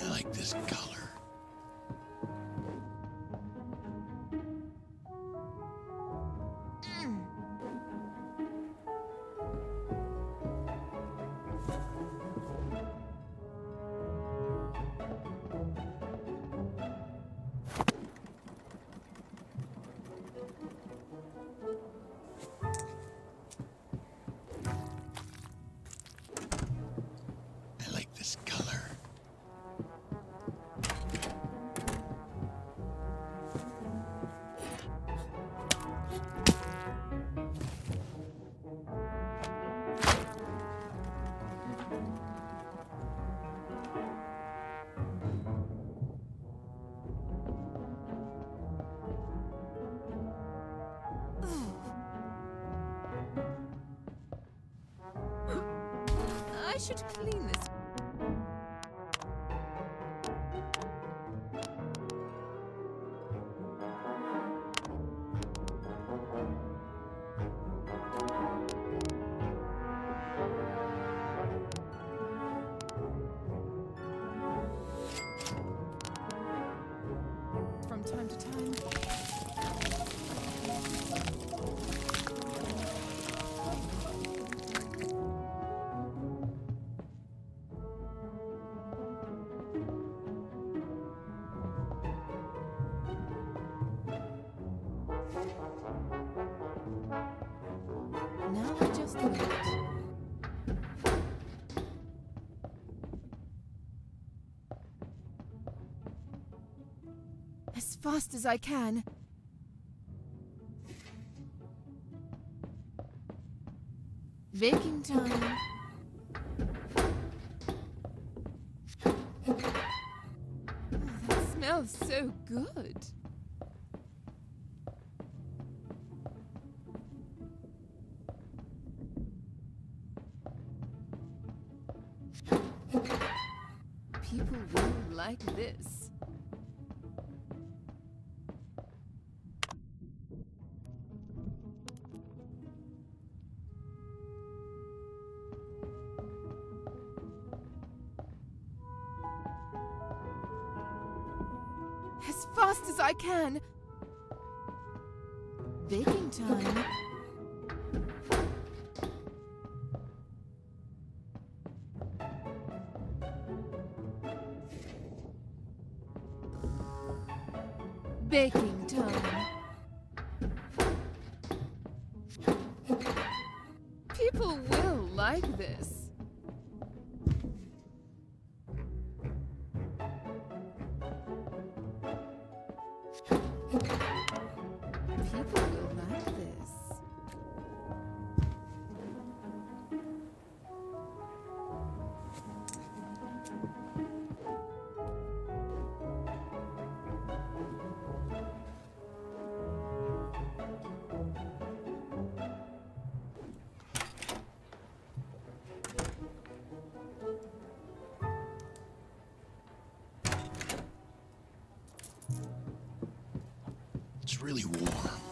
I like this should clean this. As fast as I can. Baking time. Oh, that smells so good. Like this. As fast as I can. Baking time. It's really warm.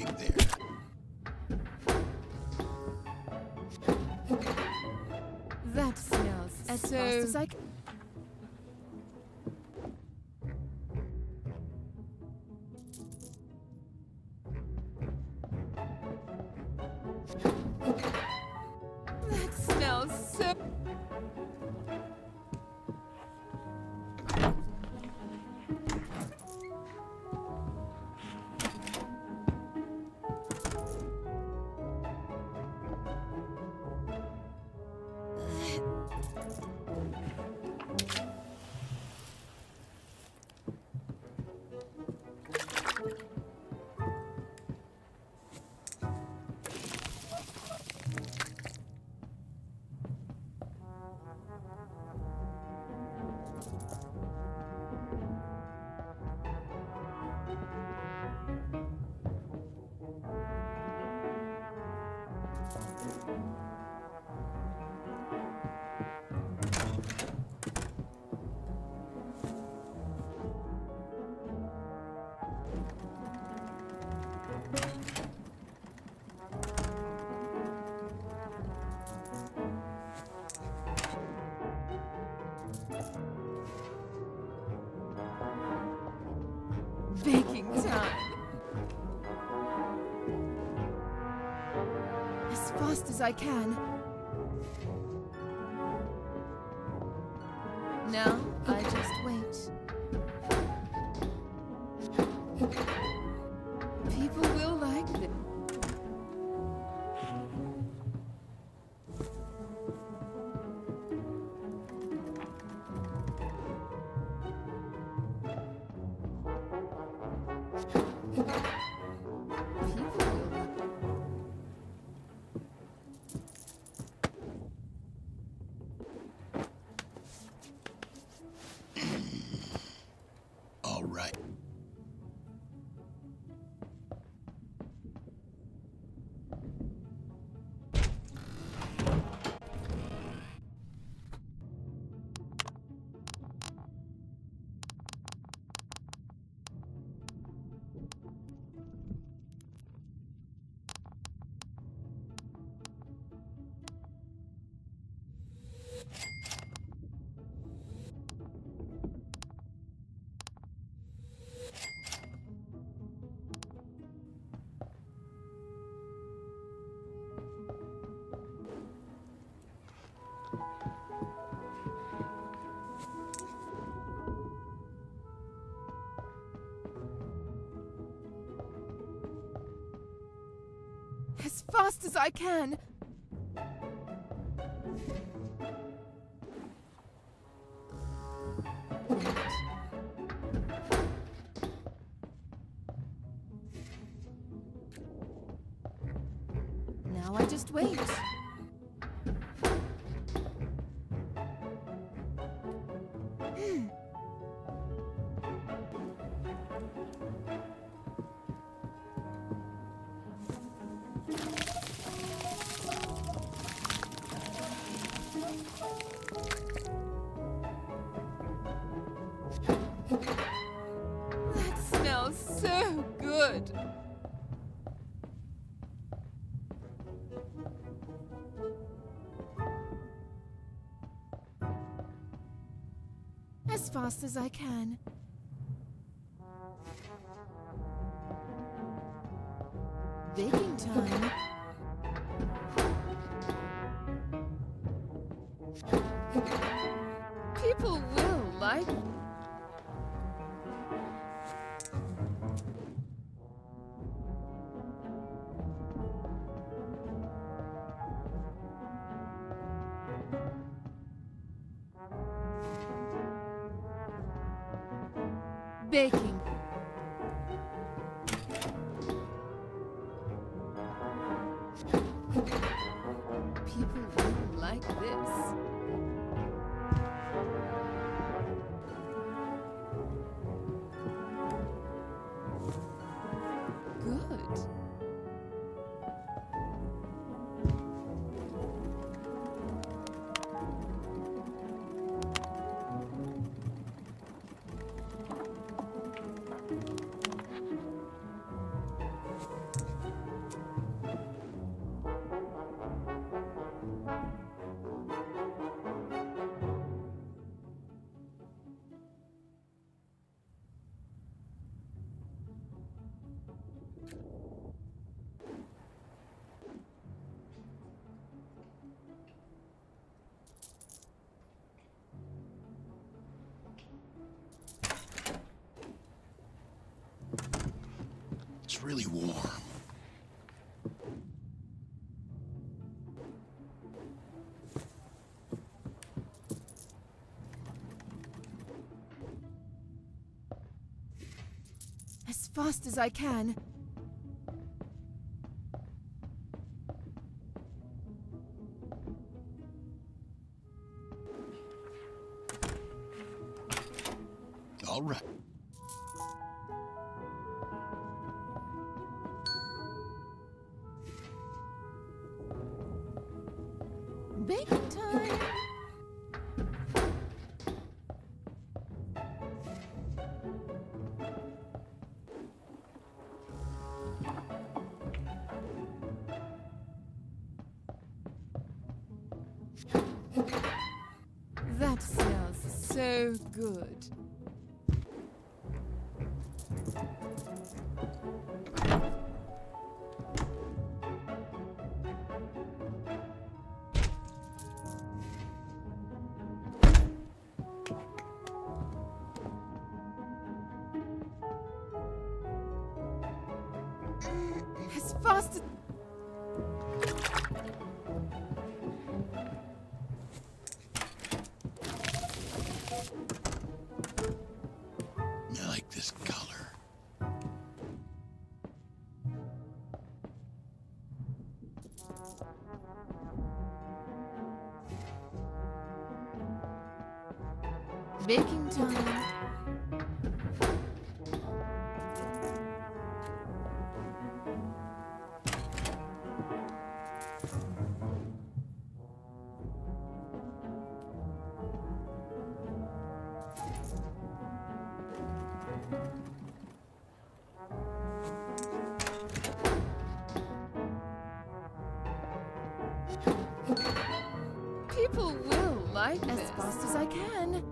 Moving there. That smells as So- fast as I c- That smells so. I can. As fast as I can. Now I just wait. Fast as I can. Baking time. People will like It's really warm. As fast as I can. Good. As fast as. Time. People will like As fast as I can.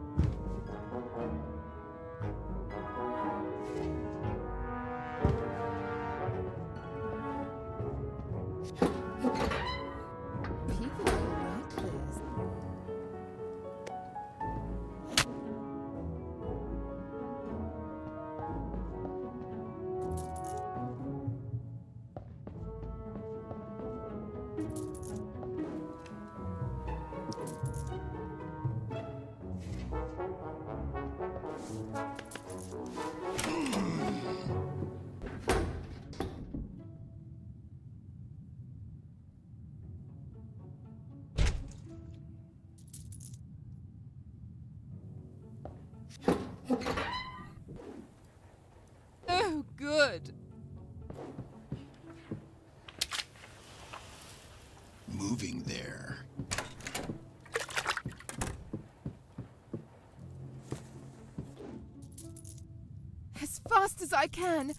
Good. Moving there. As fast as I can.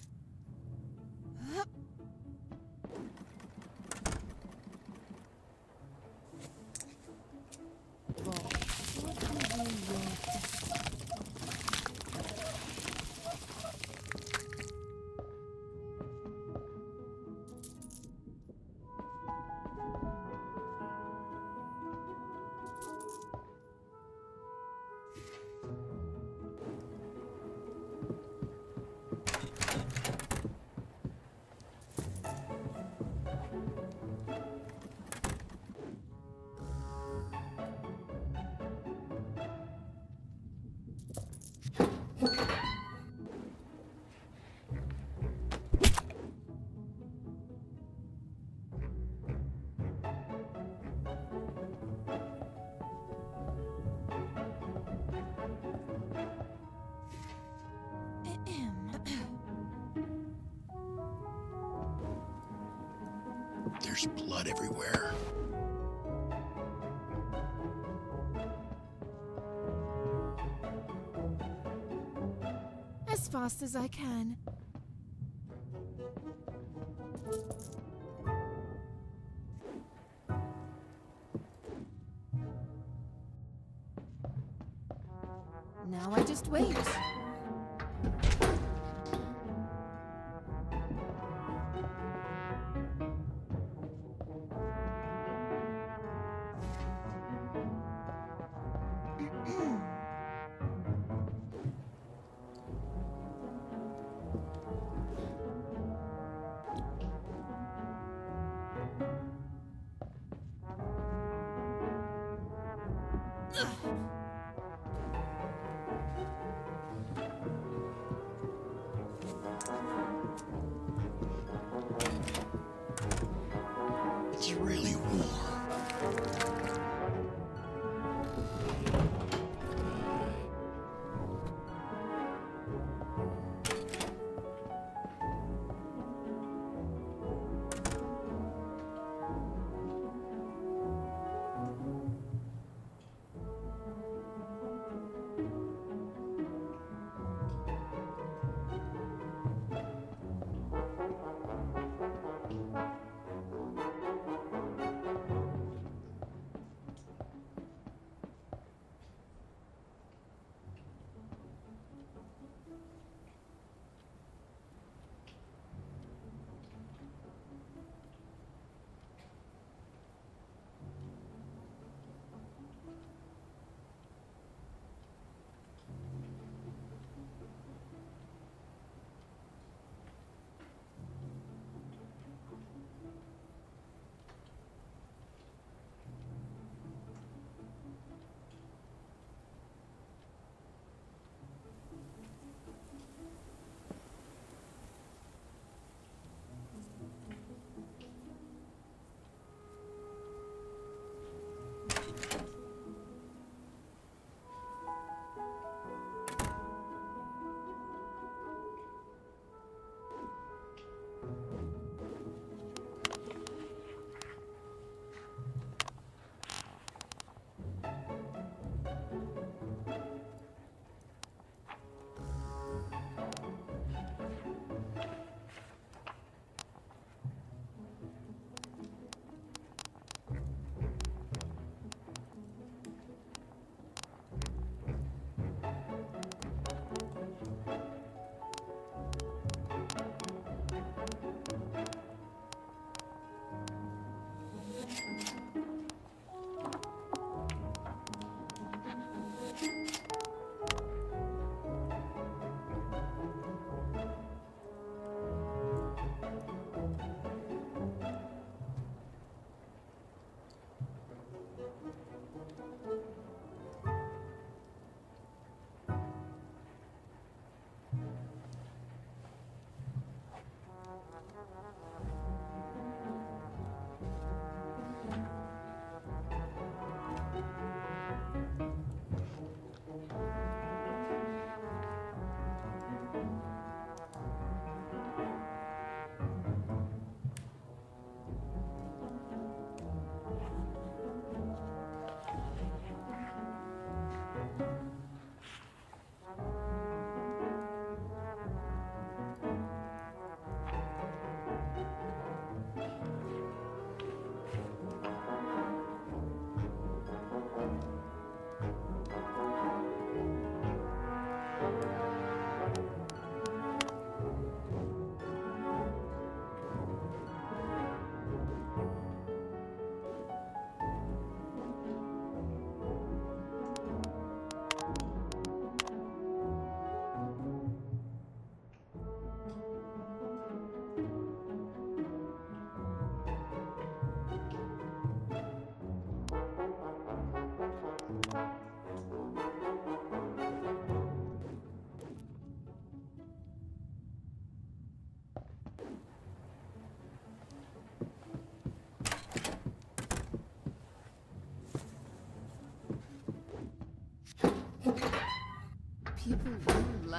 There's blood everywhere. As fast as I can.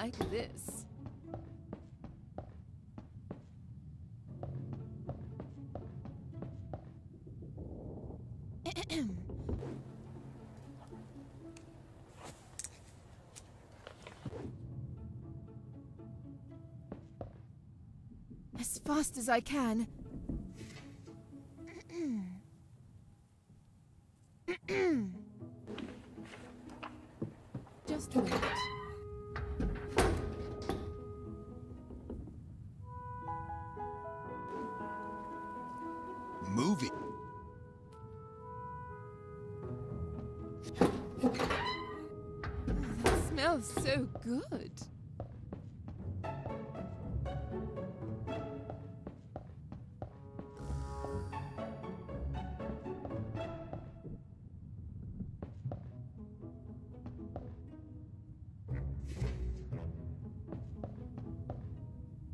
like this. as fast as I can.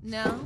Now,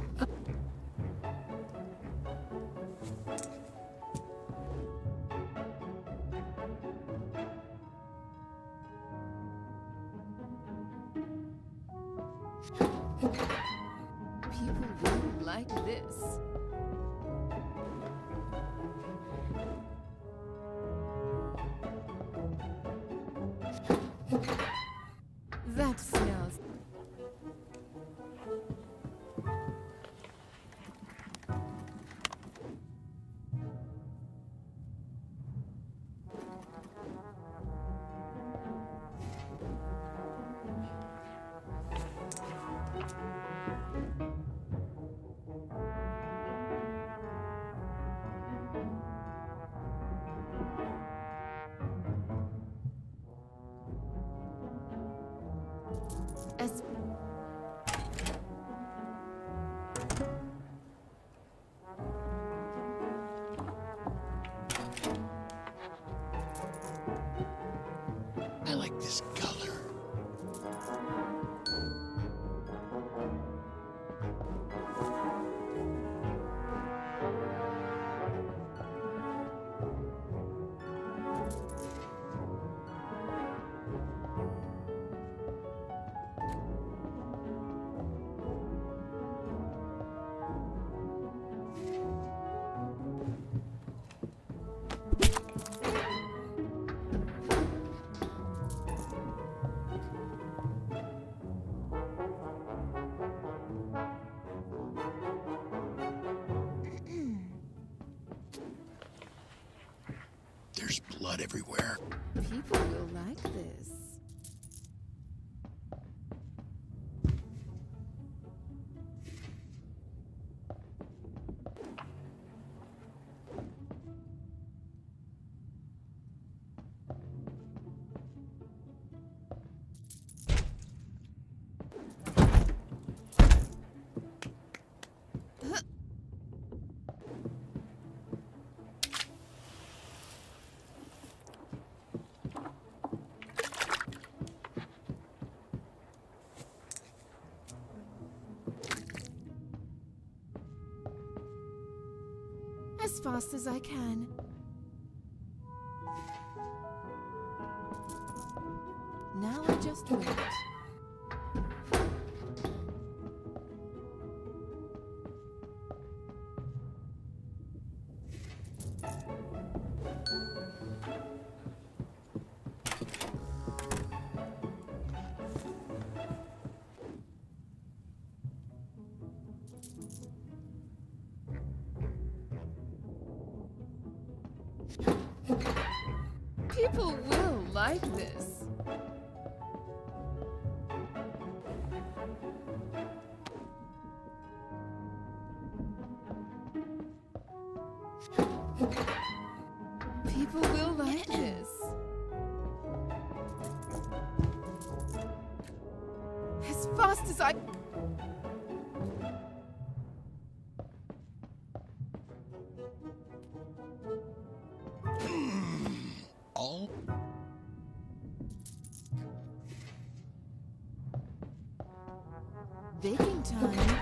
blood everywhere. people will like this. As I can. People will like this. Baking time.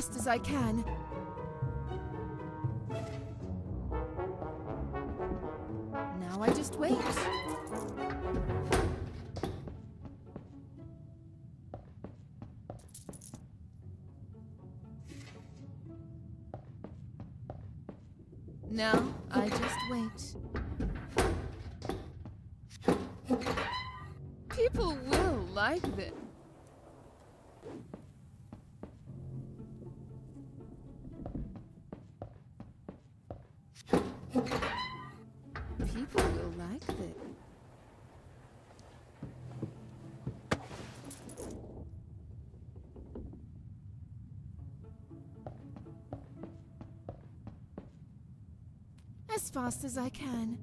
Fast as I can. Now I just wait. Now I just wait. People will like this. As fast as I can.